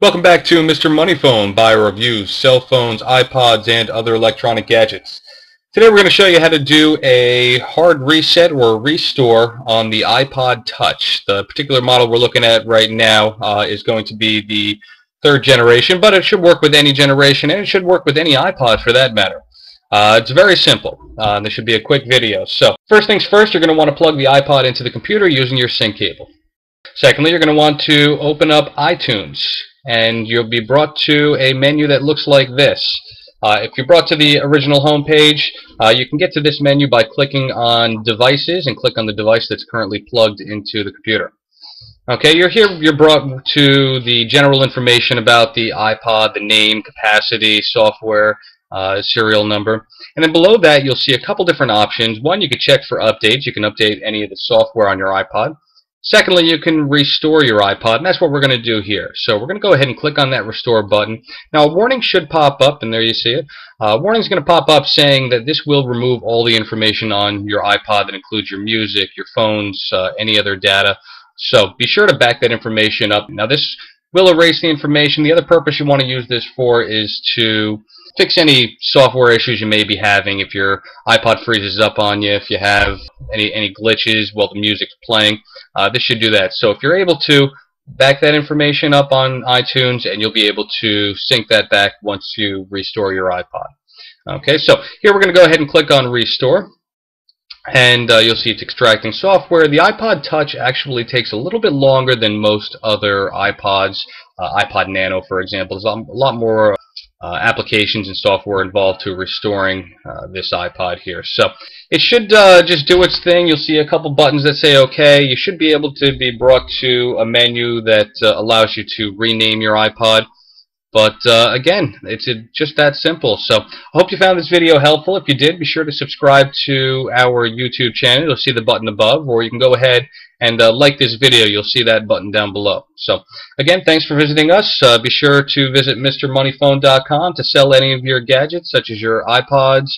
Welcome back to Mr. Moneyphone Buyer Reviews, cell phones, iPods, and other electronic gadgets. Today we're going to show you how to do a hard reset or restore on the iPod Touch. The particular model we're looking at right now uh, is going to be the third generation, but it should work with any generation, and it should work with any iPod for that matter. Uh, it's very simple. Uh, this should be a quick video. So, first things first, you're going to want to plug the iPod into the computer using your sync cable. Secondly, you're going to want to open up iTunes, and you'll be brought to a menu that looks like this. Uh, if you're brought to the original home page, uh, you can get to this menu by clicking on Devices and click on the device that's currently plugged into the computer. Okay, you're here, you're brought to the general information about the iPod, the name, capacity, software, uh, serial number. And then below that, you'll see a couple different options. One, you can check for updates. You can update any of the software on your iPod. Secondly, you can restore your iPod, and that's what we're going to do here. So we're going to go ahead and click on that restore button. Now a warning should pop up, and there you see it. Uh, warning is going to pop up saying that this will remove all the information on your iPod that includes your music, your phones, uh, any other data. So be sure to back that information up. Now this will erase the information. The other purpose you want to use this for is to fix any software issues you may be having. If your iPod freezes up on you, if you have any, any glitches while the music's playing, uh, this should do that. So if you're able to back that information up on iTunes and you'll be able to sync that back once you restore your iPod. Okay, so here we're going to go ahead and click on restore and uh, you'll see it's extracting software. The iPod Touch actually takes a little bit longer than most other iPods. Uh, iPod Nano, for example, is a lot more uh, applications and software involved to restoring uh, this iPod here. So it should uh, just do its thing. You'll see a couple buttons that say OK. You should be able to be brought to a menu that uh, allows you to rename your iPod. But uh, again, it's just that simple. So I hope you found this video helpful. If you did, be sure to subscribe to our YouTube channel. You'll see the button above, or you can go ahead and uh, like this video. You'll see that button down below. So again, thanks for visiting us. Uh, be sure to visit MrMoneyPhone.com to sell any of your gadgets, such as your iPods,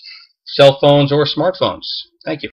cell phones, or smartphones. Thank you.